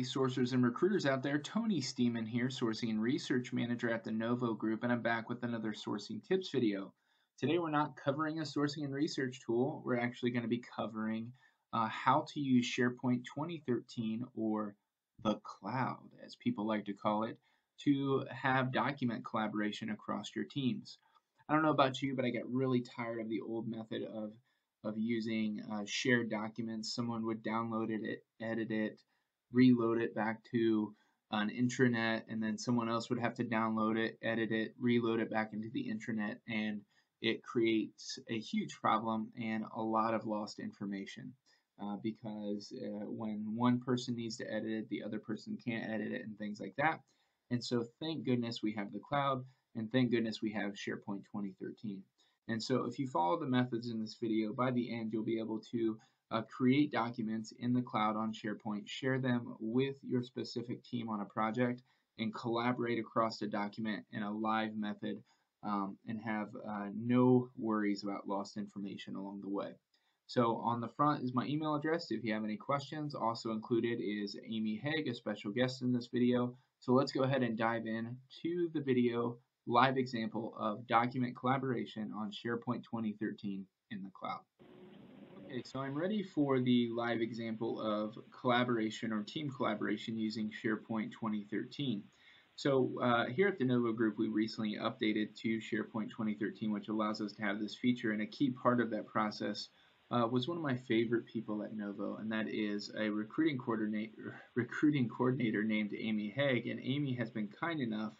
Sourcers and recruiters out there, Tony Stemen here, Sourcing and Research Manager at the Novo Group, and I'm back with another sourcing tips video. Today we're not covering a sourcing and research tool, we're actually going to be covering uh, how to use SharePoint 2013 or the cloud, as people like to call it, to have document collaboration across your teams. I don't know about you, but I get really tired of the old method of, of using uh, shared documents. Someone would download it, edit it, reload it back to an intranet, and then someone else would have to download it, edit it, reload it back into the intranet, and it creates a huge problem and a lot of lost information. Uh, because uh, when one person needs to edit it, the other person can't edit it, and things like that. And so, thank goodness we have the cloud, and thank goodness we have SharePoint 2013. And so, if you follow the methods in this video, by the end, you'll be able to uh, create documents in the cloud on SharePoint, share them with your specific team on a project, and collaborate across the document in a live method um, and have uh, no worries about lost information along the way. So on the front is my email address if you have any questions. Also included is Amy Hegg, a special guest in this video. So let's go ahead and dive in to the video live example of document collaboration on SharePoint 2013 in the cloud. Okay, so I'm ready for the live example of collaboration or team collaboration using SharePoint 2013. So uh, here at the Novo Group, we recently updated to SharePoint 2013, which allows us to have this feature. And a key part of that process uh, was one of my favorite people at Novo, and that is a recruiting coordinator, recruiting coordinator named Amy Hegg. And Amy has been kind enough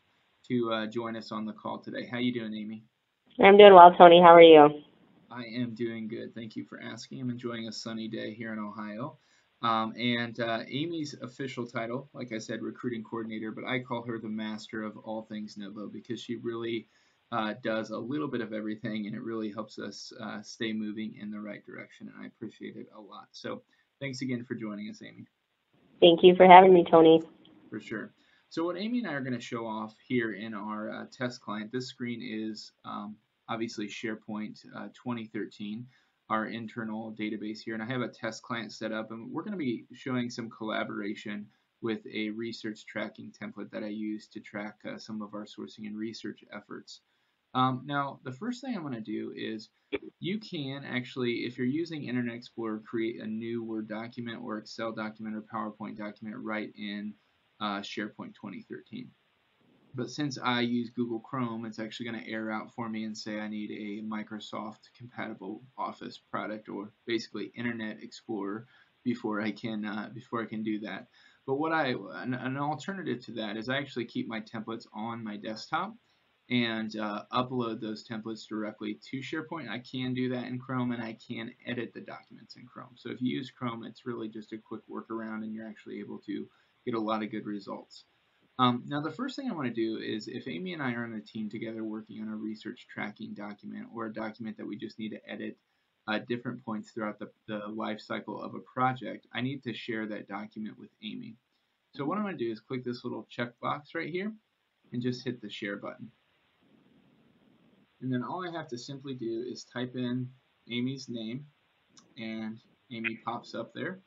to uh, join us on the call today. How you doing, Amy? I'm doing well, Tony. How are you? I am doing good. Thank you for asking. I'm enjoying a sunny day here in Ohio. Um, and uh, Amy's official title, like I said, recruiting coordinator, but I call her the master of all things Novo because she really uh, does a little bit of everything and it really helps us uh, stay moving in the right direction. And I appreciate it a lot. So thanks again for joining us, Amy. Thank you for having me, Tony. For sure. So what Amy and I are going to show off here in our uh, test client, this screen is um, obviously SharePoint uh, 2013, our internal database here. And I have a test client set up, and we're going to be showing some collaboration with a research tracking template that I use to track uh, some of our sourcing and research efforts. Um, now, the first thing I'm going to do is you can actually, if you're using Internet Explorer, create a new Word document or Excel document or PowerPoint document right in uh, SharePoint 2013. But since I use Google Chrome, it's actually going to error out for me and say I need a Microsoft compatible Office product or basically Internet Explorer before I can uh, before I can do that. But what I an, an, alternative to that is I actually keep my templates on my desktop and uh, upload those templates directly to SharePoint. I can do that in Chrome and I can edit the documents in Chrome. So if you use Chrome, it's really just a quick workaround and you're actually able to get a lot of good results. Um, now, the first thing I want to do is if Amy and I are on a team together working on a research tracking document or a document that we just need to edit uh, different points throughout the, the life cycle of a project, I need to share that document with Amy. So what I'm going to do is click this little checkbox right here and just hit the share button. And then all I have to simply do is type in Amy's name and Amy pops up there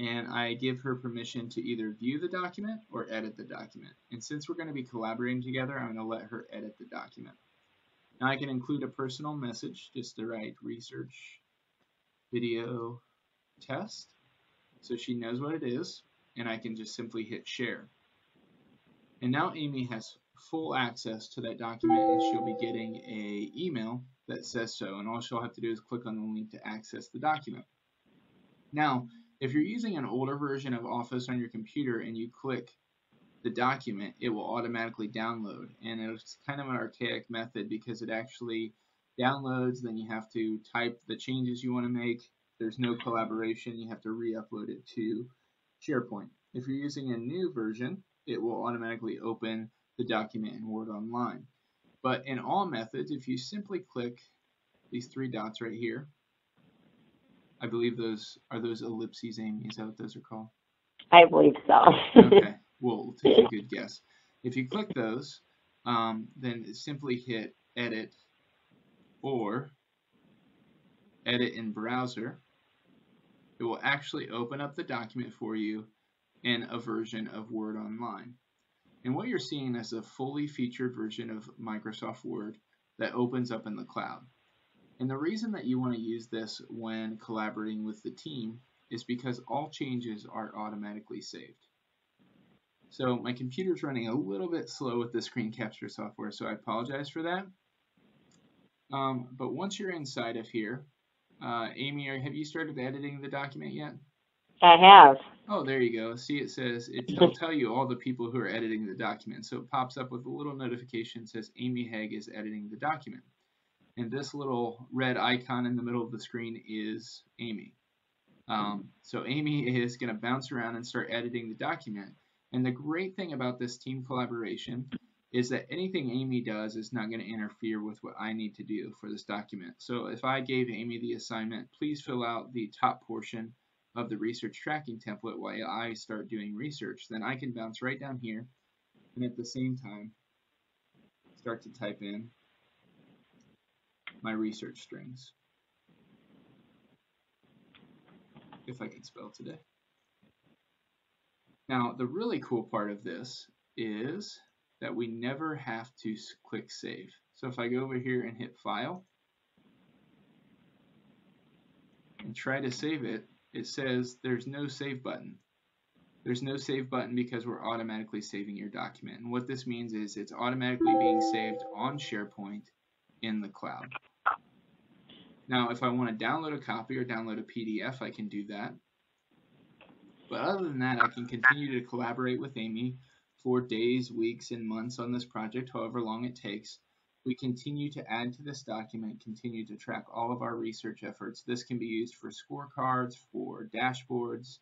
and I give her permission to either view the document or edit the document. And since we're going to be collaborating together, I'm going to let her edit the document. Now I can include a personal message just to write research video test so she knows what it is and I can just simply hit share. And now Amy has full access to that document and she'll be getting a email that says so and all she'll have to do is click on the link to access the document. Now if you're using an older version of Office on your computer and you click the document, it will automatically download. And it's kind of an archaic method because it actually downloads, then you have to type the changes you want to make. There's no collaboration, you have to re-upload it to SharePoint. If you're using a new version, it will automatically open the document in Word Online. But in all methods, if you simply click these three dots right here, I believe those are those ellipses, Amy. Is that what those are called? I believe so. okay, we'll take a good guess. If you click those, um, then simply hit Edit or Edit in Browser. It will actually open up the document for you in a version of Word Online. And what you're seeing is a fully featured version of Microsoft Word that opens up in the cloud. And the reason that you want to use this when collaborating with the team is because all changes are automatically saved. So my computer's running a little bit slow with the screen capture software, so I apologize for that. Um, but once you're inside of here, uh, Amy, have you started editing the document yet? I have. Oh, there you go. See, it says, it'll tell you all the people who are editing the document. So it pops up with a little notification that says Amy Hegg is editing the document. And this little red icon in the middle of the screen is Amy. Um, so Amy is going to bounce around and start editing the document. And the great thing about this team collaboration is that anything Amy does is not going to interfere with what I need to do for this document. So if I gave Amy the assignment, please fill out the top portion of the research tracking template while I start doing research, then I can bounce right down here and at the same time start to type in my research strings. If I can spell today. Now, the really cool part of this is that we never have to click save. So if I go over here and hit file and try to save it, it says there's no save button. There's no save button because we're automatically saving your document. And what this means is it's automatically being saved on SharePoint in the cloud. Now, if I want to download a copy or download a PDF, I can do that. But other than that, I can continue to collaborate with Amy for days, weeks, and months on this project, however long it takes. We continue to add to this document, continue to track all of our research efforts. This can be used for scorecards, for dashboards,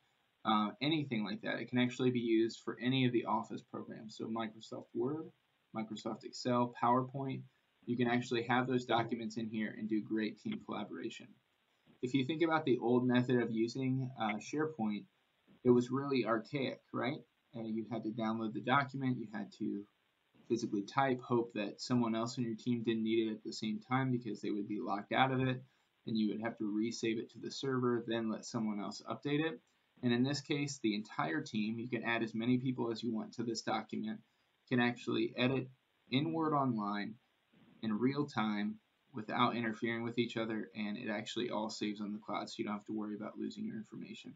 uh, anything like that. It can actually be used for any of the Office programs. So Microsoft Word, Microsoft Excel, PowerPoint. You can actually have those documents in here and do great team collaboration. If you think about the old method of using uh, SharePoint, it was really archaic, right? Uh, you had to download the document, you had to physically type, hope that someone else on your team didn't need it at the same time because they would be locked out of it. and you would have to resave it to the server, then let someone else update it. And in this case, the entire team, you can add as many people as you want to this document, can actually edit in Word Online in real time without interfering with each other, and it actually all saves on the cloud, so you don't have to worry about losing your information.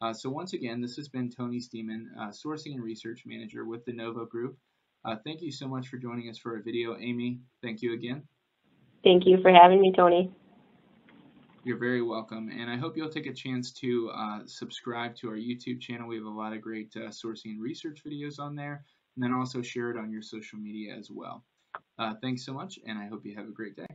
Uh, so once again, this has been Tony Stemen, uh, Sourcing and Research Manager with the Novo Group. Uh, thank you so much for joining us for our video. Amy, thank you again. Thank you for having me, Tony. You're very welcome. And I hope you'll take a chance to uh, subscribe to our YouTube channel. We have a lot of great uh, sourcing and research videos on there. And then also share it on your social media as well. Uh, thanks so much, and I hope you have a great day.